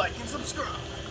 like, and subscribe.